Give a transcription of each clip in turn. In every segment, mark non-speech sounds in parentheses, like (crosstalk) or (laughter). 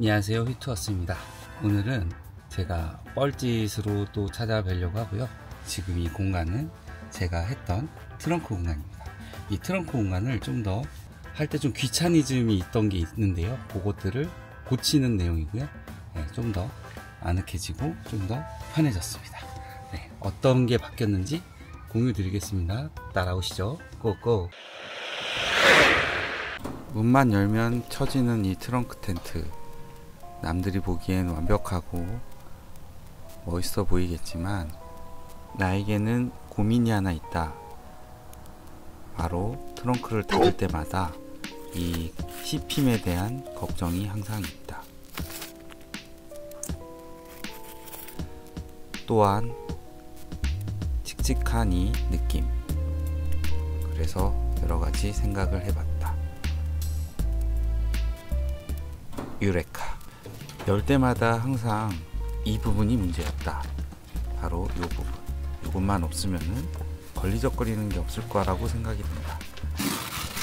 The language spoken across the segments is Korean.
안녕하세요. 휘투어스입니다. 오늘은 제가 뻘짓으로 또 찾아뵈려고 하고요. 지금 이 공간은 제가 했던 트렁크 공간입니다. 이 트렁크 공간을 좀 더 할 때 좀 귀차니즘이 있던 게 있는데요. 그것들을 고치는 내용이고요. 네, 좀더 아늑해지고 좀 더 편해졌습니다. 네, 어떤 게 바뀌었는지 공유 드리겠습니다. 따라오시죠. 고고. 문만 열면 쳐지는 이 트렁크 텐트 남들이 보기엔 완벽하고 멋있어 보이겠지만 나에게는 고민이 하나 있다. 바로 트렁크를 닫을 때마다 이 씹힘에 대한 걱정이 항상 있다. 또한 칙칙한 이 느낌. 그래서 여러 가지 생각을 해봤다. 유레카. 열 때마다 항상 이 부분이 문제였다. 바로 이 부분. 이것만 없으면은 걸리적거리는 게 없을 거라고 생각이 든다.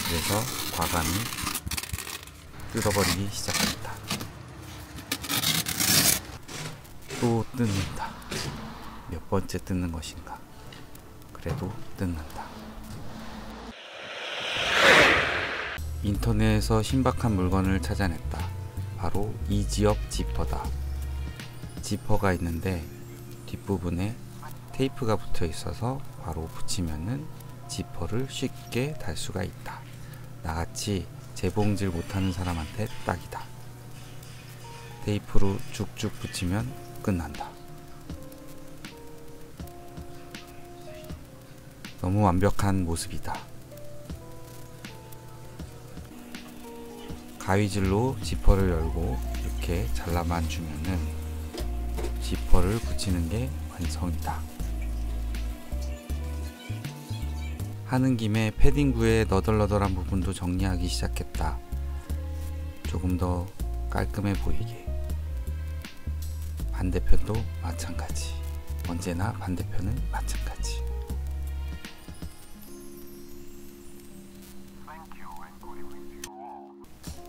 그래서 과감히 뜯어버리기 시작했다. 또 뜯는다. 몇 번째 뜯는 것인가. 그래도 뜯는다. 인터넷에서 신박한 물건을 찾아냈다. 바로 이지업 지퍼다. 지퍼가 있는데 뒷부분에 테이프가 붙어 있어서 바로 붙이면은 지퍼를 쉽게 달 수가 있다. 나같이 재봉질 못하는 사람한테 딱이다. 테이프로 쭉쭉 붙이면 끝난다. 너무 완벽한 모습이다. 가위질로 지퍼를 열고 이렇게 잘라만 주면은 지퍼를 붙이는 게 완성이다. 하는 김에 패딩구의 너덜너덜한 부분도 정리하기 시작했다. 조금 더 깔끔해 보이게. 반대편도 마찬가지. 언제나 반대편은 마찬가지.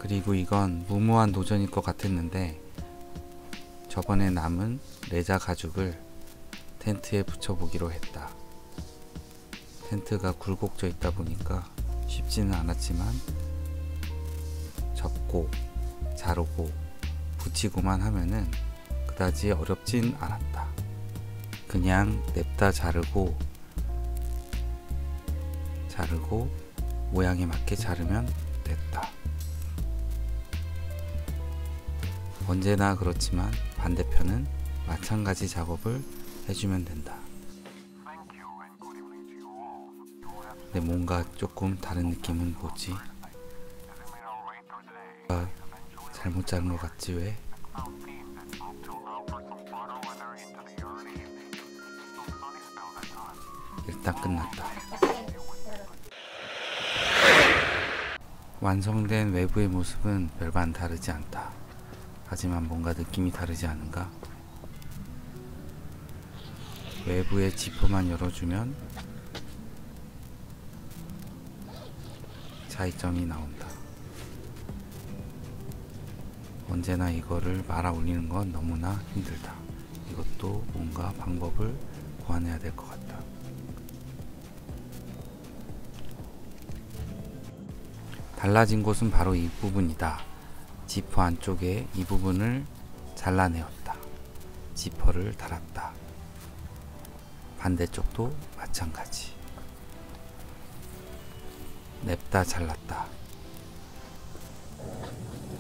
그리고 이건 무모한 도전일 것 같았는데 저번에 남은 레자 가죽을 텐트에 붙여보기로 했다. 텐트가 굴곡져 있다 보니까 쉽지는 않았지만 접고 자르고 붙이고만 하면은 그다지 어렵진 않았다. 그냥 냅다 자르고 자르고 모양에 맞게 자르면 됐다. 언제나 그렇지만 반대편은 마찬가지 작업을 해주면 된다. 근데 뭔가 조금 다른 느낌은 뭐지? 아, 잘못 자른 것 같지 왜? 일단 끝났다. 완성된 외부의 모습은 별반 다르지 않다. 하지만 뭔가 느낌이 다르지 않은가? 외부의 지퍼만 열어주면 차이점이 나온다. 언제나 이거를 말아 올리는 건 너무나 힘들다. 이것도 뭔가 방법을 고안해야 될 것 같다. 달라진 곳은 바로 이 부분이다. 지퍼 안쪽에 이 부분을 잘라내었다. 지퍼를 달았다. 반대쪽도 마찬가지. 냅다 잘랐다.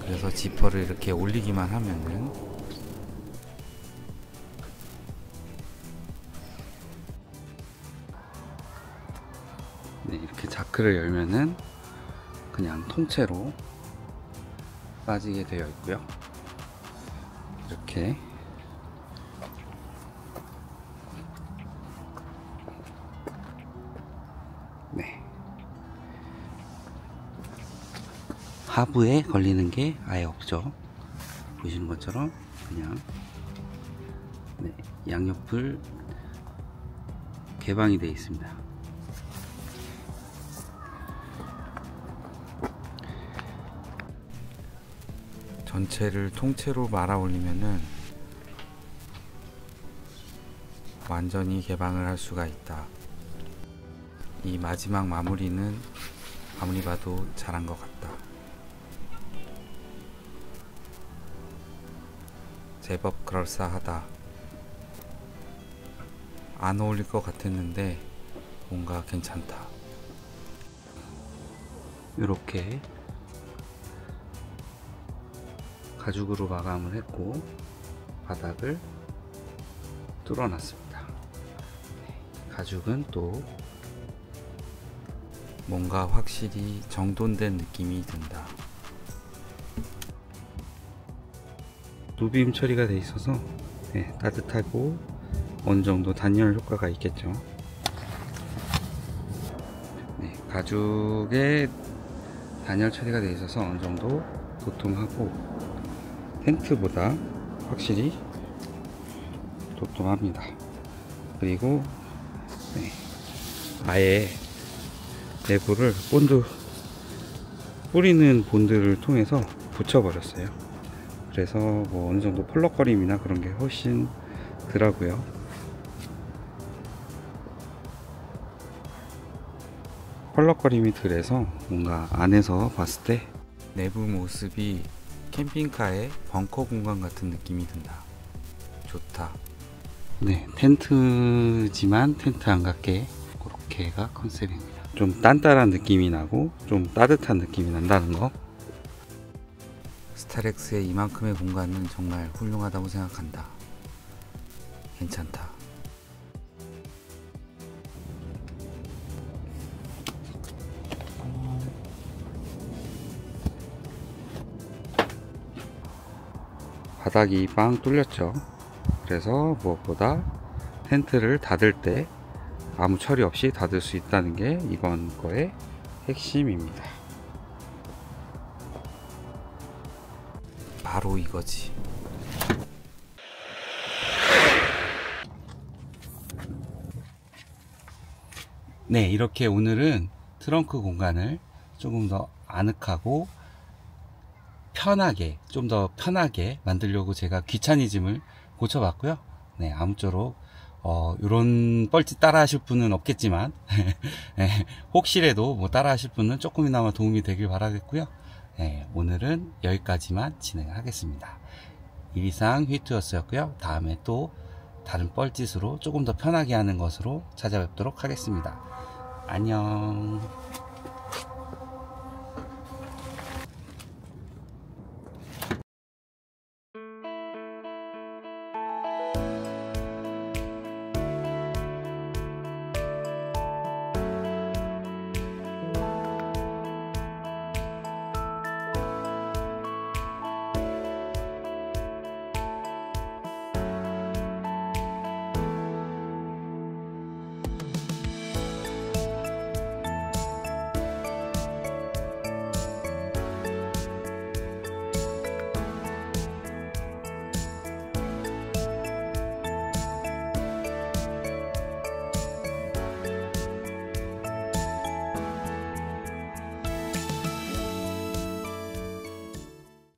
그래서 지퍼를 이렇게 올리기만 하면은 네, 이렇게 자크를 열면은 그냥 통째로 빠지게 되어 있고요. 이렇게 네. 하부에 걸리는 게 아예 없죠. 보시는 것처럼 그냥 네, 양옆을 개방이 되어 있습니다. 전체를 통째로 말아 올리면은 완전히 개방을 할 수가 있다. 이 마지막 마무리는 아무리 봐도 잘한 것 같다. 제법 그럴싸하다. 안 어울릴 것 같았는데 뭔가 괜찮다. 이렇게 가죽으로 마감을 했고 바닥을 뚫어놨습니다. 네, 가죽은 또 뭔가 확실히 정돈된 느낌이 든다. 누비움 처리가 돼 있어서 네, 따뜻하고 어느 정도 단열 효과가 있겠죠. 네, 가죽에 단열 처리가 돼 있어서 어느 정도 도톰하고 텐트보다 확실히 도톰합니다. 그리고 네, 아예 내부를 본드 뿌리는 본드를 통해서 붙여버렸어요. 그래서 뭐 어느 정도 펄럭거림이나 그런 게 훨씬 덜하고요. 펄럭거림이 덜해서 뭔가 안에서 봤을 때 내부 모습이 캠핑카의 벙커 공간 같은 느낌이 든다. 좋다. 네, 텐트지만 텐트 안 같게 그렇게가 컨셉입니다. 좀 단단한 느낌이 나고 좀 따뜻한 느낌이 난다는 거. 스타렉스의 이만큼의 공간은 정말 훌륭하다고 생각한다. 괜찮다. 바닥이 빵 뚫렸죠. 그래서 무엇보다 텐트를 닫을 때 아무 처리 없이 닫을 수 있다는 게 이번 거의 핵심입니다. 바로 이거지. 네, 이렇게 오늘은 트렁크 공간을 조금 더 아늑하고 편하게, 좀 더 편하게 만들려고 제가 귀차니즘을 고쳐봤고요. 네, 아무쪼록, 어, 요런 뻘짓 따라 하실 분은 없겠지만, (laughs) 네, 혹시라도 뭐 따라 하실 분은 조금이나마 도움이 되길 바라겠고요. 네, 오늘은 여기까지만 진행하겠습니다. 이상 휘트였었고요. 다음에 또 다른 뻘짓으로 조금 더 편하게 하는 것으로 찾아뵙도록 하겠습니다. 안녕.